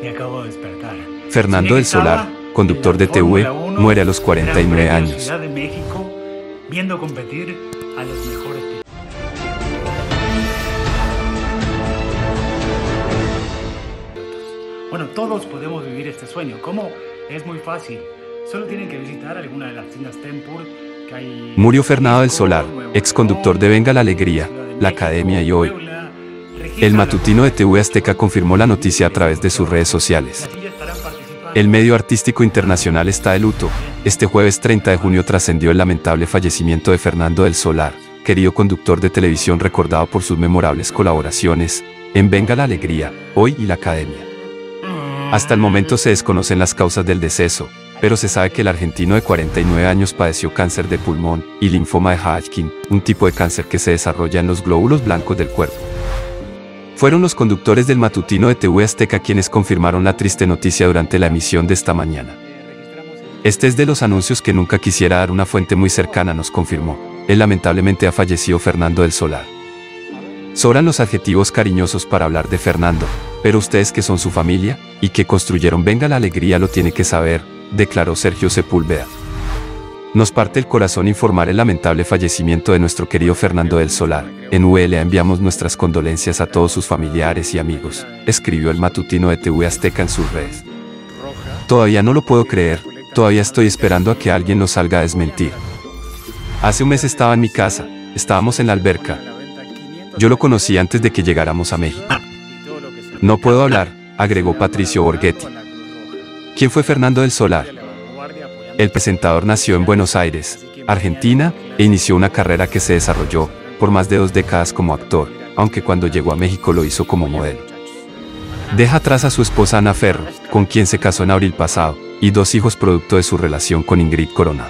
Me acabo de despertar. Fernando del Solar, conductor de TV, muere a los 49 años. Ciudad de México, viendo competir a los mejores. Bueno, todos podemos vivir este sueño. ¿Cómo? Es muy fácil. Solo tienen que visitar alguna de las tiendas Tempur que hay. Murió Fernando del Solar, ex conductor de Venga la Alegría, la Academia y Hoy. El matutino de TV Azteca confirmó la noticia a través de sus redes sociales. El medio artístico internacional está de luto. Este jueves 30 de junio trascendió el lamentable fallecimiento de Fernando del Solar, querido conductor de televisión recordado por sus memorables colaboraciones en Venga la Alegría, Hoy y la Academia. Hasta el momento se desconocen las causas del deceso, pero se sabe que el argentino de 49 años padeció cáncer de pulmón y linfoma de Hodgkin, un tipo de cáncer que se desarrolla en los glóbulos blancos del cuerpo. Fueron los conductores del matutino de TV Azteca quienes confirmaron la triste noticia durante la emisión de esta mañana. Este es de los anuncios que nunca quisiera dar una fuente muy cercana nos confirmó. Él lamentablemente ha fallecido Fernando del Solar. Sobran los adjetivos cariñosos para hablar de Fernando, pero ustedes que son su familia, y que construyeron Venga la Alegría lo tiene que saber, declaró Sergio Sepúlveda. Nos parte el corazón informar el lamentable fallecimiento de nuestro querido Fernando del Solar. En ULA enviamos nuestras condolencias a todos sus familiares y amigos, escribió el matutino de TV Azteca en sus redes. Todavía no lo puedo creer, todavía estoy esperando a que alguien lo salga a desmentir. Hace un mes estaba en mi casa, estábamos en la alberca. Yo lo conocí antes de que llegáramos a México. No puedo hablar, agregó Patricio Borghetti. ¿Quién fue Fernando del Solar? El presentador nació en Buenos Aires, Argentina, e inició una carrera que se desarrolló por más de dos décadas como actor, aunque cuando llegó a México lo hizo como modelo. Deja atrás a su esposa Ana Ferro, con quien se casó en abril pasado, y dos hijos producto de su relación con Ingrid Corona.